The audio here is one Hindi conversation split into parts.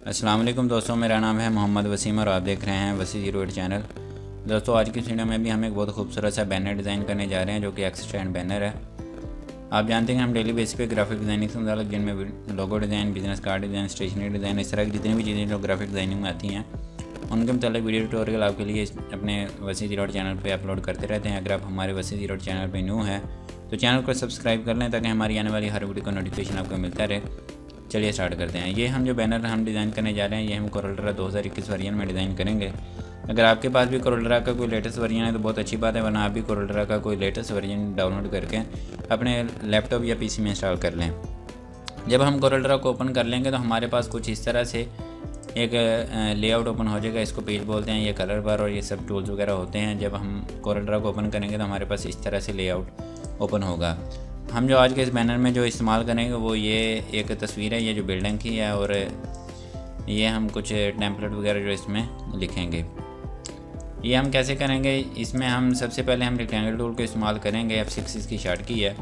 वालेकुम दोस्तों, मेरा नाम है मोहम्मद वसीम और आप देख रहे हैं वसी ज़ीरो एट चैनल। दोस्तों, आज की वीडियो में भी हम एक बहुत खूबसूरत सा बैनर डिज़ाइन करने जा रहे हैं जो कि एक्स स्टैंड बैनर है। आप जानते हैं हम डेली बेसिस पे ग्राफिक डिज़ाइनिंग से मुतालिक जिनमें logo design business card design stationery design इस तरह की जितनी भी चीज़ें जो ग्राफिक डिज़ाइनिंग में आती हैं, उनके मतलब वीडियो ट्यूटोरियल आपके लिए अपने वसी ज़ीरो चैनल पर अपलोड करते रहते हैं। अगर आप हमारे वसी ज़ीरो चैनल पर न्यू हैं तो चैनल को सब्सक्राइब कर लें ताकि हमारी आने वाली हर वीडियो का नोटिफिकेशन आपको मिलता रहे। चलिए स्टार्ट करते हैं। ये हम जो बैनर हम डिज़ाइन करने जा रहे हैं, ये हम हज़ार इक्कीस वर्जन में डिज़ाइन करेंगे। अगर आपके पास भी कोरोल्ड्रा का कोई लेटेस्ट वर्जन है तो बहुत अच्छी बात है, वरना आप भी कोरोल्ड्रा का कोई लेटेस्ट वर्जन डाउनलोड करके अपने लैपटॉप या पीसी में इंस्टॉल कर लें। जब हम कोरोल्ड्रा को ओपन कर लेंगे तो हमारे पास कुछ इस तरह से एक लेआउट ओपन हो जाएगा। इसको पेज बोलते हैं, ये कलर बार और ये सब टूल्स वगैरह होते हैं। जब हम कोरोल्ड्रा को ओपन करेंगे तो हमारे पास इस तरह से लेआउट ओपन होगा। हम जो आज के इस बैनर में जो इस्तेमाल करेंगे, वो ये एक तस्वीर है, ये जो बिल्डिंग की है और ये हम कुछ टेम्पलेट वगैरह जो इसमें लिखेंगे। ये हम कैसे करेंगे? इसमें हम सबसे पहले हम रेक्टेंगल टूल को इस्तेमाल करेंगे एफ़ सिक्स इसकी शार्ट की है।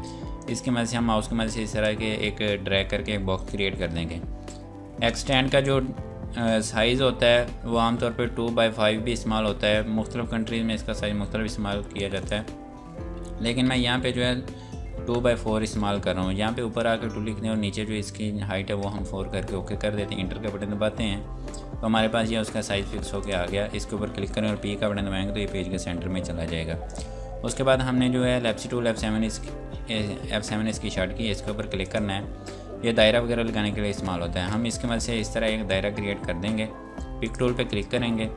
इसकी मदद से हम माउस की मदद से इस तरह के एक ड्रैग करके एक बॉक्स क्रिएट कर देंगे। एक्सटेंड का जो साइज़ होता है, वो आमतौर पर टू बाई फाइव भी इस्तेमाल होता है। मुख्तलिफ़ कंट्रीज़ में इसका साइज़ मुख्तलिफ़ इस्तेमाल किया जाता है। लेकिन मैं यहाँ पे जो है टू बाई फोर इस्तेमाल कर रहा हूँ। यहाँ पे ऊपर आकर टू लिख दें और नीचे जो इसकी हाइट है वो हम फोर करके ओके कर देते हैं। इंटर का बटन दबाते हैं। तो हमारे पास ये उसका साइज़ फिक्स होकर आ गया। इसके ऊपर क्लिक करें और पी का बटन दबाएँगे तो ये पेज के सेंटर में चला जाएगा। उसके बाद हमने जो है लेप्सी टूल एफ़ सेवन इसकी एफ़ सेवन इसकी शर्ट की। इसके ऊपर क्लिक करना है। ये दायरा वगैरह लगाने के लिए इस्तेमाल होता है। हम इसके मदद से इस तरह एक दायरा क्रिएट कर देंगे। पिक टूल पर क्लिक करेंगे।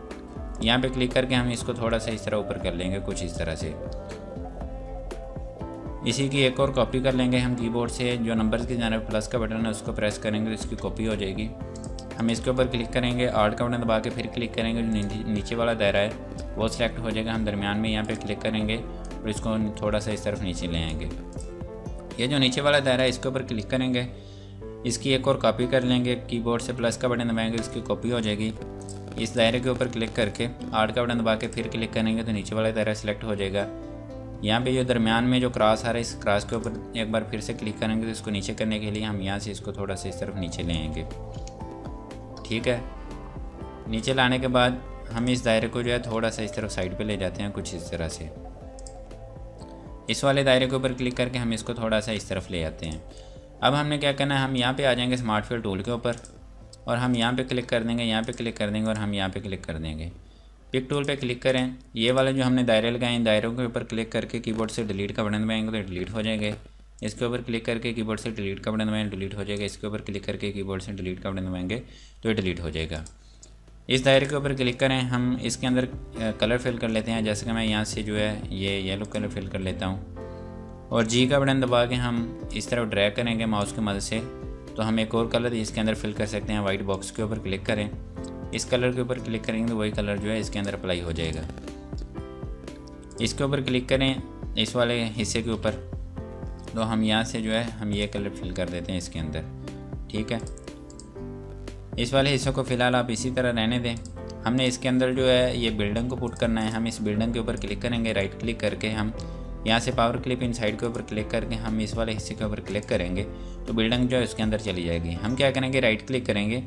यहाँ पे क्लिक करके हम इसको थोड़ा सा इस तरह ऊपर कर लेंगे, कुछ इस तरह से। इसी की एक और कॉपी कर लेंगे हम कीबोर्ड से, जो नंबर्स की जाने प्लस का बटन है, उसको प्रेस करेंगे तो इसकी कॉपी हो जाएगी। हम इसके ऊपर क्लिक करेंगे आर्ट का बटन दबा के फिर क्लिक करेंगे, जो नीचे वाला दायरा है, वो सिलेक्ट हो जाएगा। हम दरमियान में यहाँ पर क्लिक करेंगे और इसको थोड़ा सा इस तरफ़ नीचे ले आएँगे। ये जो नीचे वाला दायरा है, इसके ऊपर क्लिक करेंगे। इसकी एक और कॉपी कर लेंगे कीबोर्ड से प्लस का बटन दबाएँगे, इसकी कॉपी हो जाएगी। इस दायरे के ऊपर क्लिक करके आर्ट का बटन दबा के फिर क्लिक करेंगे तो नीचे वाला दायरा सेलेक्ट हो जाएगा। यहाँ पे जो दरमियान में जो क्रॉस आ रहा है, इस क्रॉस के ऊपर एक बार फिर से क्लिक करेंगे तो इसको नीचे करने के लिए हम यहाँ से इसको थोड़ा सा इस तरफ़ नीचे ले आएँगे। ठीक है? नीचे लाने के बाद हम इस दायरे को जो है थोड़ा सा इस तरफ़ साइड पे ले जाते हैं कुछ इस तरह से। इस वाले दायरे के ऊपर क्लिक करके हम इसको थोड़ा सा इस तरफ़ ले आते हैं। अब हमने क्या करना है, हम यहाँ पे आ जाएँगे स्मार्ट फ़ील्ड टूल के ऊपर और हम यहाँ पे क्लिक कर देंगे, यहाँ पे क्लिक कर देंगे और हम यहाँ पे क्लिक कर देंगे। पिक टूल पे क्लिक करें। ये वाले जो हमने दायरे लगाए हैं, दायरों के ऊपर क्लिक करके कीबोर्ड से डिलीट का बटन दबाएँगे तो डिलीट हो जाएँगे। इसके ऊपर क्लिक करके कीबोर्ड से डिलीट का बटन दबाएँगे डिलीट हो जाएगा। इसके ऊपर क्लिक करके कीबोर्ड से डिलीट का बटन दबाएँगे तो ये डिलीट हो जाएगा। इस दायरे के ऊपर क्लिक करें। हम इसके अंदर कलर फिल कर लेते हैं। जैसे कि मैं यहाँ से जो है, ये येलो कलर फिल कर लेता हूँ। और जी का बटन दबा के हम इस तरफ़ ड्रैग करेंगे माउस की मदद से। तो हम एक और कलर इसके अंदर फिल कर सकते हैं। वाइट बॉक्स के ऊपर क्लिक करें। इस कलर के ऊपर क्लिक करेंगे तो वही कलर जो है इसके अंदर अप्लाई हो जाएगा। इसके ऊपर क्लिक करें इस वाले हिस्से के ऊपर। तो हम यहाँ से जो है, हम ये कलर फिल कर देते हैं इसके अंदर। ठीक है? इस वाले हिस्से को फ़िलहाल आप इसी तरह रहने दें। हमने इसके अंदर जो है, ये बिल्डिंग को पुट करना है। हम इस बिल्डिंग के ऊपर क्लिक करेंगे राइट क्लिक करके हम यहाँ से पावर क्लिप इन साइड के ऊपर क्लिक करके हम इस वाले हिस्से के ऊपर क्लिक करेंगे। तो बिल्डिंग जो है उसके अंदर चली जाएगी। हम क्या करेंगे राइट क्लिक करेंगे।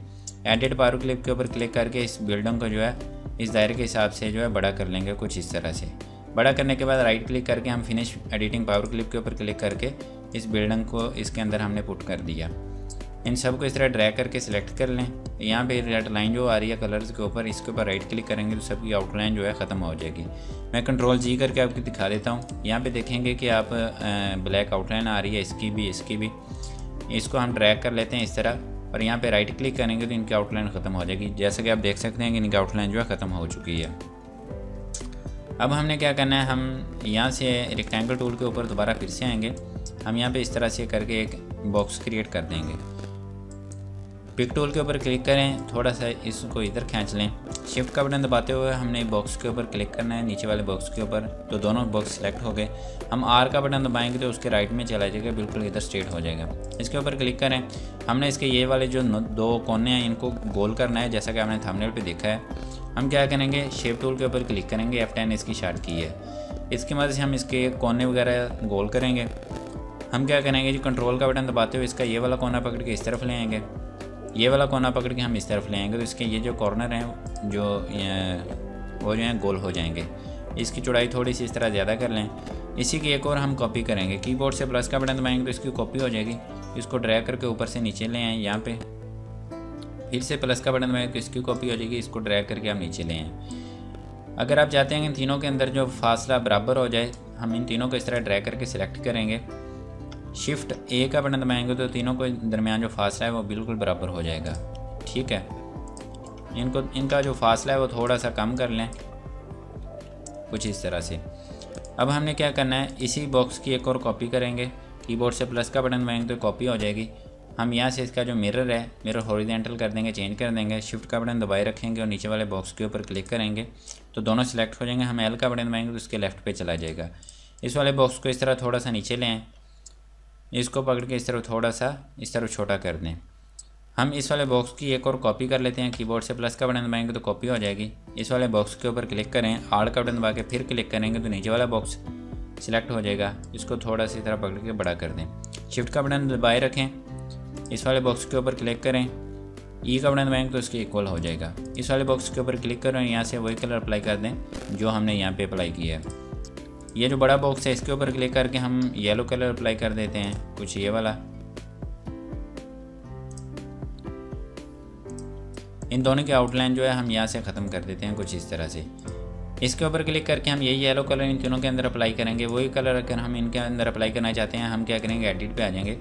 एडिट पावर क्लिप के ऊपर क्लिक करके इस बिल्डिंग को जो है, इस दायरे के हिसाब से जो है बड़ा कर लेंगे कुछ इस तरह से। बड़ा करने के बाद राइट क्लिक करके हम फिनिश एडिटिंग पावर क्लिप के ऊपर क्लिक करके इस बिल्डिंग को इसके अंदर हमने पुट कर दिया। इन सबको इस तरह ड्रैग करके सिलेक्ट कर लें। यहाँ पे रेड लाइन जो आ रही है कलर्स के ऊपर, इसके ऊपर राइट क्लिक करेंगे तो सबकी आउटलाइन जो है ख़त्म हो जाएगी। मैं कंट्रोल जी करके आपको दिखा देता हूँ। यहाँ पे देखेंगे कि आप ब्लैक आउटलाइन आ रही है, इसकी भी इसकी भी। इसको हम ड्रैग कर लेते हैं इस तरह। और यहाँ पे राइट क्लिक करेंगे तो इनकी आउटलाइन ख़त्म हो जाएगी। जैसे कि आप देख सकते हैं कि इनकी आउटलाइन जो है ख़त्म हो चुकी है। अब हमने क्या करना है? हम यहाँ से रेक्टेंगल टूल के ऊपर दोबारा फिर से आएँगे। हम यहाँ पे इस तरह से करके एक बॉक्स क्रिएट कर देंगे। पिक टूल के ऊपर क्लिक करें, थोड़ा सा इसको इधर खींच लें। शिफ्ट का बटन दबाते हुए हमने बॉक्स के ऊपर क्लिक करना है, नीचे वाले बॉक्स के ऊपर। तो दोनों बॉक्स सेलेक्ट हो गए। हम आर का बटन दबाएँगे तो उसके राइट में चला जाएगा, बिल्कुल इधर स्ट्रेट हो जाएगा। इसके ऊपर क्लिक करें। हमने इसके ये वाले जो दो कोने हैं, इनको गोल करना है, जैसा कि आपने थंबनेल पे देखा है। हम क्या करेंगे? शेप टूल के ऊपर क्लिक करेंगे। एफ़ टेन इसकी शार्ट की है। इसकी मदद से हम इसके कोने वगैरह गोल करेंगे। हम क्या करेंगे? जो कंट्रोल का बटन दबाते हुए इसका ये वाला कोना पकड़ के इस तरफ़ ले आएँगे। ये वाला कोना पकड़ के हम इस तरफ़ ले आएँगे तो इसके ये जो कॉर्नर हैं, जो वो जो हैं, गोल हो जाएँगे। इसकी चौड़ाई थोड़ी सी इस तरह ज़्यादा कर लें। इसी की एक और हम कॉपी करेंगे। कीबोर्ड से प्लस का बटन दबाएँगे तो इसकी कॉपी हो जाएगी। इसको ड्रैग करके ऊपर से नीचे ले आएँ, यहाँ पे। फिर से प्लस का बटन दबाएँगे तो इसकी कॉपी हो जाएगी। इसको ड्रैग करके हम नीचे ले आएँ। अगर आप चाहते हैं कि तीनों के अंदर जो फासला बराबर हो जाए, हम इन तीनों को इस तरह ड्रैग करके सिलेक्ट करेंगे। शिफ्ट ए का बटन दबाएँगे तो तीनों को दरमियान जो फासला है वो बिल्कुल बराबर हो जाएगा। ठीक है? इनको, इनका जो फासला है वो थोड़ा सा कम कर लें। कुछ इस तरह से। अब हमने क्या करना है? इसी बॉक्स की एक और कॉपी करेंगे। कीबोर्ड से प्लस का बटन दबाएँगे तो कॉपी हो जाएगी। हम यहाँ से इसका जो मिरर है मिरर हॉरिजेंटल कर देंगे चेंज कर देंगे। शिफ्ट का बटन दबाए रखेंगे और नीचे वाले बॉक्स के ऊपर क्लिक करेंगे। तो दोनों सेलेक्ट हो जाएँगे। हम एल का बटन दबाएँगे तो उसके लेफ़्ट पे चला जाएगा। इस वाले बॉक्स को इस तरह थोड़ा सा नीचे लें इसको पकड़ के इस तरफ़ थोड़ा सा, इस तरफ़ छोटा कर दें। हम इस वाले बॉक्स की एक और कॉपी कर लेते हैं कीबोर्ड से प्लस का बटन दबाएँगे तो कॉपी हो जाएगी। इस वाले बॉक्स के ऊपर क्लिक करें आड़ का बटन दबा के फिर क्लिक करेंगे तो नीचे वाला बॉक्स सिलेक्ट हो जाएगा। इसको थोड़ा सी तरह पकड़ के बड़ा कर दें। शिफ्ट का बटन दबाए रखें। इस वाले बॉक्स के ऊपर क्लिक करें। ई का बटन दबाएँगे तो इसके इक्वल हो जाएगा। इस वाले बॉक्स के ऊपर क्लिक करें यहाँ से वही कलर अप्लाई कर दें, जो हमने यहाँ पे अप्लाई किया है। ये जो बड़ा बॉक्स है, इसके ऊपर क्लिक करके हम येलो कलर अप्लाई कर देते हैं। कुछ ये वाला। इन दोनों की आउटलाइन जो है, हम यहाँ से ख़त्म कर देते हैं कुछ इस तरह से। इसके ऊपर क्लिक करके हम यही येलो कलर इन तीनों के अंदर अप्लाई करेंगे। वही कलर अगर हम इनके अंदर अप्लाई करना चाहते हैं, हम क्या करेंगे? एडिट पे आ जाएँगे।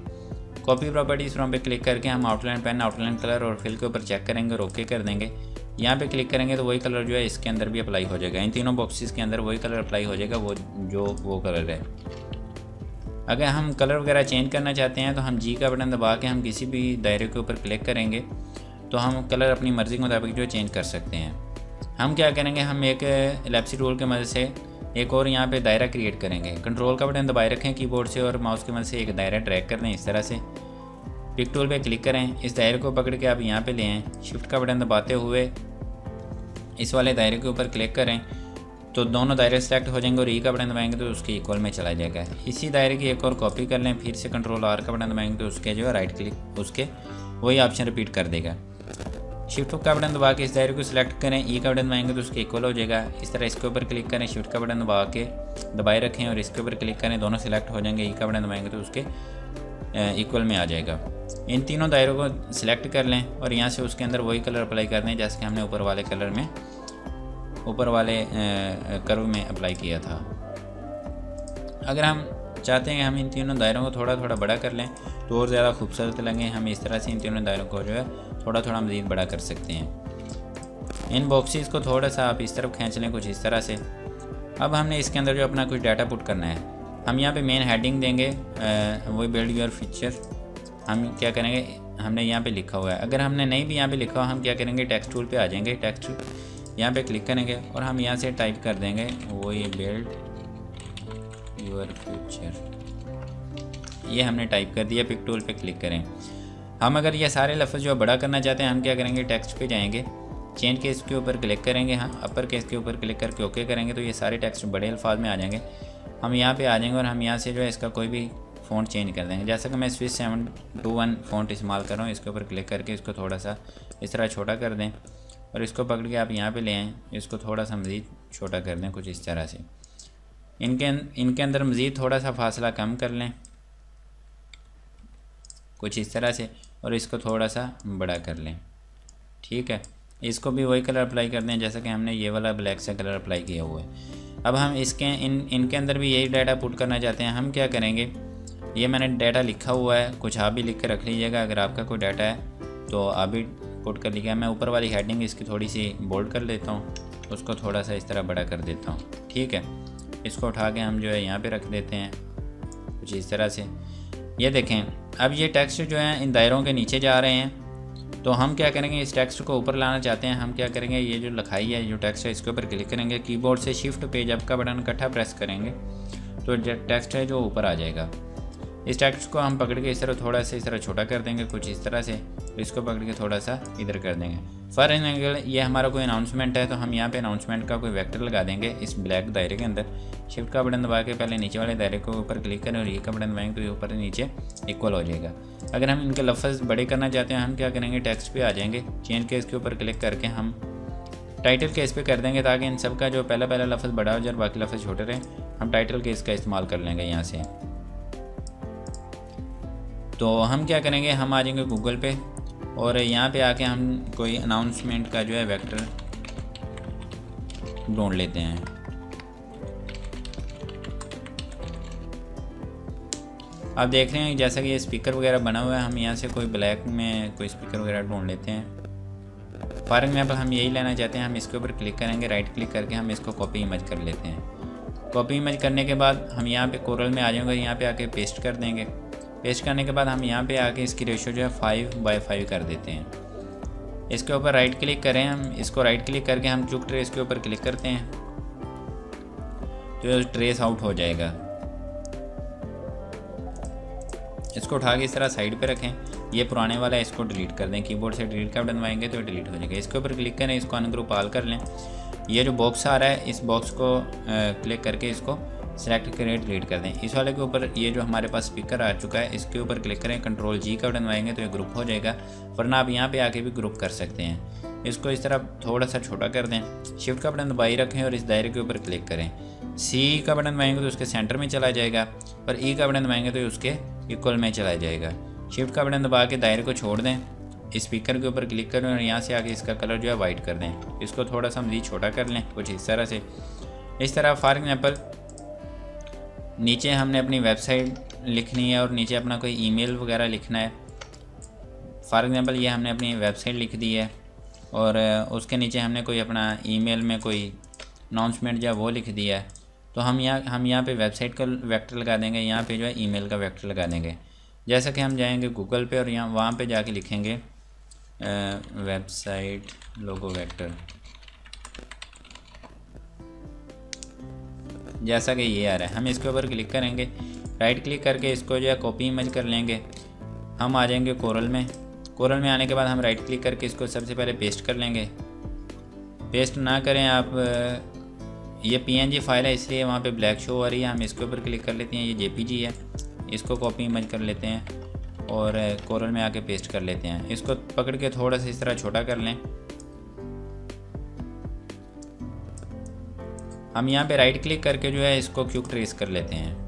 कॉपी प्रॉपर्टीज़ फ्रॉम पे क्लिक करके हम आउटलाइन पेन आउटलाइन कलर और फिल के ऊपर चेक करेंगे और ओके कर देंगे। यहाँ पे क्लिक करेंगे तो वही कलर जो है इसके अंदर भी अप्लाई हो जाएगा। इन तीनों बॉक्सेस के अंदर वही कलर अप्लाई हो जाएगा, वो जो वो कलर है। अगर हम कलर वगैरह चेंज करना चाहते हैं तो हम जी का बटन दबा के हम किसी भी दायरे के ऊपर क्लिक करेंगे तो हम कलर अपनी मर्ज़ी के मुताबिक जो चेंज कर सकते हैं। हम क्या करेंगे, हम एक एलेप्सी टूल के मदद से एक और यहाँ पे दायरा क्रिएट करेंगे। कंट्रोल का बटन दबाए रखें कीबोर्ड से और माउस की मदद से एक दायरा ट्रैक कर दें इस तरह से। पिक टूल पे क्लिक करें। इस दायरे को पकड़ के आप यहाँ पे ले आएँ। शिफ्ट का बटन दबाते हुए इस वाले दायरे के ऊपर क्लिक करें। तो दोनों दायरे सेलेक्ट हो जाएँगे और ई का बटन दबाएँगे तो उसके इक्वल में चला जाएगा। इसी दायरे की एक और कॉपी कर लें। फिर से कंट्रोल आर का बटन दबाएँगे तो उसके जो है राइट क्लिक उसके वही ऑप्शन रिपीट कर देगा। शिफ्ट का बटन दबा के इस दायरे को सिलेक्ट करें। ई का बटन दबाएँगे तो उसके इक्वल हो जाएगा। इस तरह इसके ऊपर क्लिक करें। शिफ्ट का बटन दबा के दबाए रखें और इसके ऊपर क्लिक करें। दोनों सिलेक्ट हो जाएँगे। ई का बटन दबाएँगे तो उसके इक्वल में आ जाएगा। इन तीनों दायरों को सिलेक्ट कर लें और यहाँ से उसके अंदर वही कलर अप्लाई कर दें जैसे कि हमने ऊपर वाले कलर में, ऊपर वाले कर्व में अप्लाई किया था। अगर हम चाहते हैं हम इन तीनों दायरों को थोड़ा थोड़ा बड़ा कर लें तो और ज़्यादा खूबसूरत लगें, हम इस तरह से इन तीनों दायरों को जो है थोड़ा थोड़ा मज़ीद बड़ा कर सकते हैं। इन बॉक्सेस को थोड़ा सा आप इस तरफ़ खींच लें कुछ इस तरह से। अब हमने इसके अंदर जो अपना कुछ डाटा पुट करना है हम यहाँ पे मेन हेडिंग देंगे वो बिल्ड योर फीचर हम क्या करेंगे, हमने यहाँ पे लिखा हुआ है। अगर हमने नहीं भी यहाँ पे लिखा हुआ हम क्या करेंगे टेक्स्ट टूल पे आ जाएँगे। टेक्स्ट यहाँ पे क्लिक करेंगे और हम यहाँ से टाइप कर देंगे वो ये बिल्ड योर फ्यूचर ये हमने टाइप कर दिया पिक टूल पे क्लिक करें। हम अगर ये सारे लफ्ज़ जो बड़ा करना चाहते हैं, हम क्या करेंगे टेक्स्ट पे जाएँगे। चेंज केस के ऊपर क्लिक करेंगे हाँ अपर केस के ऊपर क्लिक करके ओके करेंगे तो ये सारे टेक्स्ट बड़े अल्फाज में आ जाएँगे। हम यहाँ पे आ जाएँगे और हम यहाँ से जो है इसका कोई भी फ़ॉन्ट चेंज कर देंगे। जैसा कि मैं Swiss seven two one font इस्तेमाल कर रहा हूँ, इसके ऊपर क्लिक करके इसको थोड़ा सा इस तरह छोटा कर दें और इसको पकड़ के आप यहाँ पे ले आएँ, इसको थोड़ा सा मज़ीद छोटा कर दें कुछ इस तरह से। इनके इनके अंदर मज़ीद थोड़ा सा फासला कम कर लें, कुछ इस तरह से और इसको थोड़ा सा बड़ा कर लें। ठीक है? इसको भी वही कलर अप्लाई कर दें, जैसा कि हमने ये वाला ब्लैक से कलर अप्लाई किया हुआ है। अब हम इसके, इन, इनके अंदर भी यही डाटा पुट करना चाहते हैं। हम क्या करेंगे? ये मैंने डाटा लिखा हुआ है, कुछ आप भी लिख कर रख लीजिएगा, अगर आपका कोई डाटा है तो आप भी पुट कर लीजिएगा। मैं ऊपर वाली हेडिंग इसकी थोड़ी सी बोल्ड कर लेता हूँ, उसको थोड़ा सा इस तरह बड़ा कर देता हूँ। ठीक है? इसको उठा के हम जो है यहाँ पे रख देते हैं, कुछ इस तरह से। ये देखें, अब ये टेक्स्ट जो है, इन दायरों के नीचे जा रहे हैं। तो हम क्या करेंगे, इस टेक्स्ट को ऊपर लाना चाहते हैं, हम क्या करेंगे, ये जो लिखाई है जो टेक्स्ट है, इसके ऊपर क्लिक करेंगे कीबोर्ड से शिफ्ट पेज अप का बटन इकट्ठा प्रेस करेंगे तो टेक्स्ट है जो ऊपर आ जाएगा। इस टेक्स्ट को हम पकड़ के इस तरह थोड़ा सा, इस तरह छोटा कर देंगे, कुछ इस तरह से इसको पकड़ के थोड़ा सा इधर कर देंगे। फॉर एग्ज़ाम्पल ये हमारा कोई अनाउंसमेंट है तो हम यहाँ पे अनाउंसमेंट का कोई वेक्टर लगा देंगे इस ब्लैक दायरे के अंदर। शिफ्ट का बटन दबा के पहले नीचे वाले दायरे को ऊपर क्लिक करें और ये का बटन दबाएँगे तो ये ऊपर नीचे इक्वल हो जाएगा। अगर हम इनके लफ्ज़ बड़े करना चाहते हैं, हम क्या करेंगे टेक्स्ट पे आ जाएँगे। चेंज केस के ऊपर क्लिक करके हम टाइटल केस पे कर देंगे, ताकि इन सब का जो पहला पहला लफ्ज़ बड़ा हो जाए बाकी लफ्ज़ छोटे रहें। हम टाइटल केस का इस्तेमाल कर लेंगे यहाँ से। तो हम क्या करेंगे, हम आ जाएँगे गूगल पे और यहाँ पे आके हम कोई अनाउंसमेंट का जो है वेक्टर ढूंढ लेते हैं। आप देख रहे हैं, जैसा कि ये स्पीकर वगैरह बना हुआ है, हम यहाँ से कोई ब्लैक में कोई स्पीकर वगैरह ढूंढ लेते हैं। फॉर एग्ज़ाम्पल हम यही लेना चाहते हैं, हम इसके ऊपर क्लिक करेंगे राइट क्लिक करके हम इसको कॉपी इमेज कर लेते हैं। कॉपी इमेज करने के बाद हम यहाँ पे कोरल में आ जाएँगे यहाँ पे आके पेस्ट कर देंगे। पेस्ट करने के बाद हम यहाँ पे आके इसकी रेशो जो है फाइव बाई फाइव कर देते हैं। इसके ऊपर राइट क्लिक करें हम, इसको राइट क्लिक करके हम चुक ट्रेस के ऊपर क्लिक करते हैं। तो ट्रेस आउट हो जाएगा। इसको उठा के इस तरह साइड पे रखें। ये पुराने वाला है इसको डिलीट कर दें। कीबोर्ड से डिलीट का बटन दबाएँगे तो डिलीट हो जाएगा। इसके ऊपर क्लिक करें, इसको अनग्रुप आल कर लें। ये जो बॉक्स आ रहा है, इस बॉक्स को क्लिक करके इसको सेलेक्ट करें डिलीट कर दें। इस वाले के ऊपर ये जो हमारे पास स्पीकर आ चुका है, इसके ऊपर क्लिक करें कंट्रोल जी का बटन दबाएँगे तो ये ग्रुप हो जाएगा, वरना आप यहाँ पे आके भी ग्रुप कर सकते हैं। इसको इस तरह थोड़ा सा छोटा कर दें। शिफ्ट का बटन दबाई रखें और इस दायरे के ऊपर क्लिक करें। सी का बटन दबाएँगे तो उसके सेंटर में चला जाएगा और ई का बटन दबाएँगे तो उसके इक्वल में चला जाएगा। शिफ्ट का बटन दबा के दायरे को छोड़ दें। स्पीकर के ऊपर क्लिक करें और यहाँ से आके इसका कलर जो है वाइट कर दें। इसको थोड़ा सा मज़ीद छोटा कर लें, कुछ इस तरह से। इस तरह फॉर एग्ज़ाम्पल नीचे हमने अपनी वेबसाइट लिखनी है और नीचे अपना कोई ईमेल वगैरह लिखना है। फॉर एग्ज़ाम्पल ये हमने अपनी वेबसाइट लिख दी है और उसके नीचे हमने कोई अपना ईमेल में कोई अनाउंसमेंट जो वो लिख दिया है। तो हम यहाँ हम यहाँ पे वेबसाइट का वेक्टर लगा देंगे, यहाँ पे जो है ईमेल का वेक्टर लगा देंगे। जैसा कि हम जाएँगे गूगल पे और यहाँ, वहाँ पे जाके लिखेंगे वेबसाइट लोगो वेक्टर जैसा कि ये आ रहा है। हम इसके ऊपर क्लिक करेंगे। राइट क्लिक करके इसको जो है कॉपी इमेज कर लेंगे। हम आ जाएँगे कोरल में। कोरल में आने के बाद हम राइट क्लिक करके इसको सबसे पहले पेस्ट कर लेंगे। पेस्ट ना करें आप ये पीएनजी फ़ाइल है, इसलिए वहाँ पे ब्लैक शो आ रही है। हम इसके ऊपर क्लिक कर लेते हैं, ये JPG है। इसको कॉपी इमेज कर लेते हैं और कोरल में आके पेस्ट कर लेते हैं। इसको पकड़ के थोड़ा सा इस तरह छोटा कर लें। हम यहाँ पे राइट क्लिक करके जो है इसको क्यूक ट्रेस कर लेते हैं।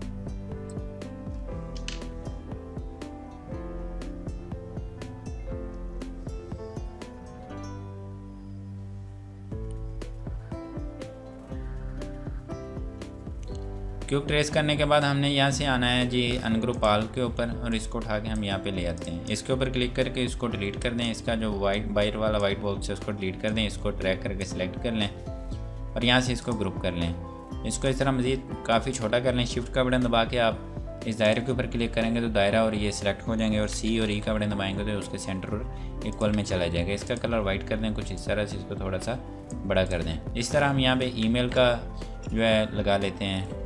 क्यूब ट्रेस करने के बाद हमने यहाँ से आना है जी अनग्रुप आल के ऊपर और इसको उठा के हम यहाँ पे ले आते हैं। इसके ऊपर क्लिक करके इसको डिलीट कर दें। इसका जो वाइट बाइर वाला वाइट बॉक्स है, उसको डिलीट कर दें। इसको ट्रैक करके सिलेक्ट कर लें। और यहाँ से इसको ग्रुप कर लें। इसको इस तरह मज़ीद काफ़ी छोटा कर लें। शिफ्ट का बटन दबा के आप इस दायरे के ऊपर क्लिक करेंगे तो दायरा और ये सिलेक्ट हो जाएँगे और सी और ई का बटन दबाएँगे तो उसके सेंटर और इक्वल में चला जाएगा। इसका कलर वाइट कर दें, कुछ इस तरह से इसको थोड़ा सा बड़ा कर दें। इस तरह हम यहाँ पे ईमेल का जो है लगा लेते हैं।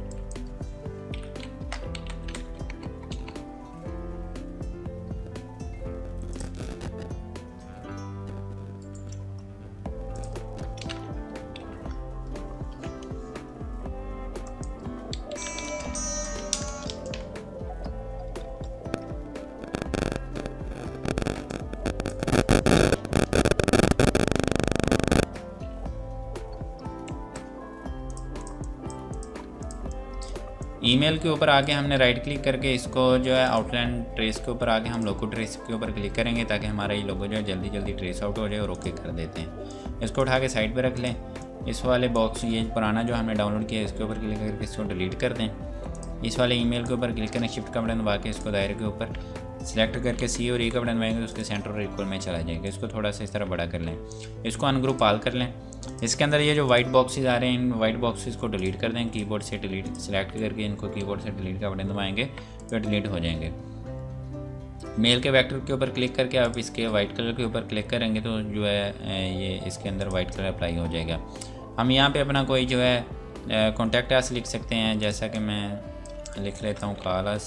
ईमेल के ऊपर आके हमने राइट क्लिक करके इसको जो है आउटलाइन ट्रेस के ऊपर आके हम लोगो ट्रेस के ऊपर क्लिक करेंगे ताकि हमारा ये लोगो जो है जल्दी जल्दी ट्रेस आउट हो जाए और ओके कर देते हैं। इसको उठा के साइड पर रख लें। इस वाले बॉक्स ये पुराना जो हमने डाउनलोड किया इसके ऊपर क्लिक करके इसको डिलीट कर दें। इस वाले ईमेल के ऊपर क्लिक करें शिफ्ट का बटन दबा के इसको दायरे के ऊपर सेलेक्ट करके सी और ई e का बटन दबाएँगे तो उसके सेंटर और इक्वल में चला जाएगा। इसको थोड़ा सा इस तरह बड़ा कर लें। इसको अनग्रुप आल कर लें। इसके अंदर ये जो वाइट बॉक्सेस आ रहे हैं, इन वाइट बॉक्सेस को डिलीट कर दें कीबोर्ड से डिलीट सेलेक्ट करके इनको कीबोर्ड से डिलीट का बटन दबाएँगे तो डिलीट हो जाएँगे। मेल के वेक्टर के ऊपर क्लिक करके आप इसके वाइट कलर के ऊपर क्लिक करेंगे तो जो है ये इसके अंदर वाइट कलर अप्लाई हो जाएगा। हम यहाँ पे अपना कोई जो है कॉन्टैक्ट आस लिख सकते हैं, जैसा कि मैं लिख लेता हूँ कालस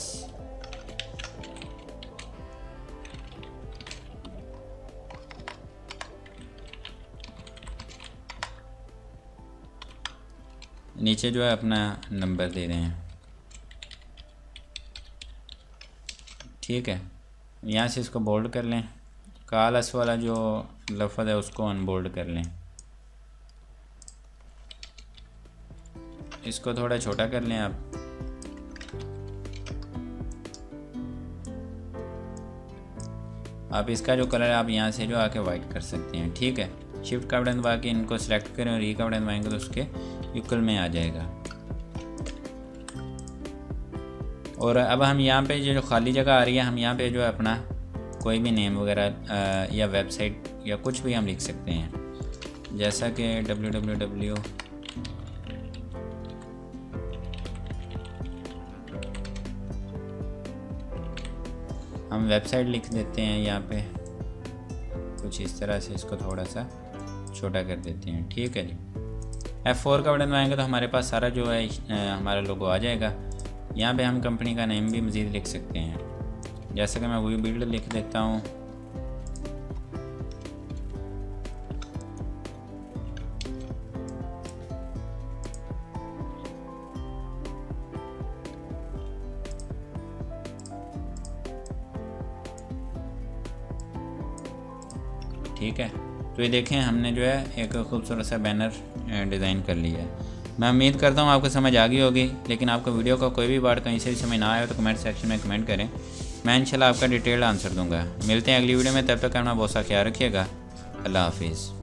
नीचे जो है अपना नंबर दे रहे हैं। ठीक है। यहाँ से इसको बोल्ड कर लें। कालस वाला जो लफज है उसको अनबोल्ड कर लें। इसको थोड़ा छोटा कर लें आप। आप इसका जो कलर है, आप यहाँ से जो आके वाइट कर सकते हैं। ठीक है। शिफ्ट का बटन दबा के इनको सेलेक्ट करें और ई का बटन दबाएँगे तो उसके इक्वल में आ जाएगा। और अब हम यहाँ पे जो खाली जगह आ रही है, हम यहाँ पे जो है अपना कोई भी नेम वगैरह या वेबसाइट या कुछ भी हम लिख सकते हैं। जैसा कि डब्ल्यू डब्ल्यू डब्ल्यू हम वेबसाइट लिख देते हैं यहाँ पे। कुछ इस तरह से इसको थोड़ा सा छोटा कर देते हैं। ठीक है जी। F4 का बटन दबाएँगे तो हमारे पास सारा जो है हमारा लोगो आ जाएगा। यहाँ पे हम कंपनी का नेम भी मज़ीद लिख सकते हैं। जैसे कि मैं वी बिल्ड लिख देता हूँ। ठीक है। तो ये देखें, हमने जो है एक खूबसूरत सा बैनर डिज़ाइन कर लिया है। मैं उम्मीद करता हूँ आपको समझ आ गई होगी, लेकिन आपको वीडियो का कोई भी बात कहीं से भी समझ ना आए तो कमेंट सेक्शन में कमेंट करें। मैं इंशाल्लाह आपका डिटेल्ड आंसर दूँगा। मिलते हैं अगली वीडियो में, तब तक अपना बहुत सा ख्याल रखिएगा। अल्लाह हाफिज़।